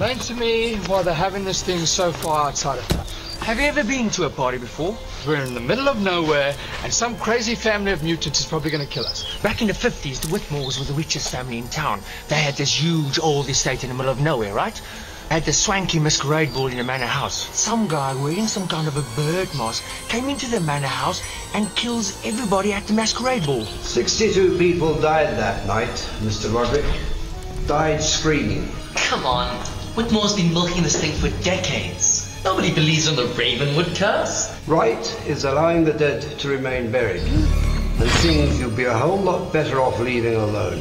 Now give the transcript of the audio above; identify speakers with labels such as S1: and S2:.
S1: Explain to me why they're having this thing so far outside of town. Have you ever been to a party before? We're in the middle of nowhere, and some crazy family of mutants is probably going to kill us.
S2: Back in the 50s, the Whitmores were the richest family in town. They had this huge old estate in the middle of nowhere, right? They had the swanky masquerade ball in the manor house. Some guy wearing some kind of a bird mask came into the manor house and kills everybody at the masquerade ball.
S3: 62 people died that night, Mr. Roderick. Died screaming.
S4: Come on. Whitmore's been milking this thing for decades. Nobody believes in the Ravenwood curse.
S3: Right is allowing the dead to remain buried. And things you'll be a whole lot better off leaving alone.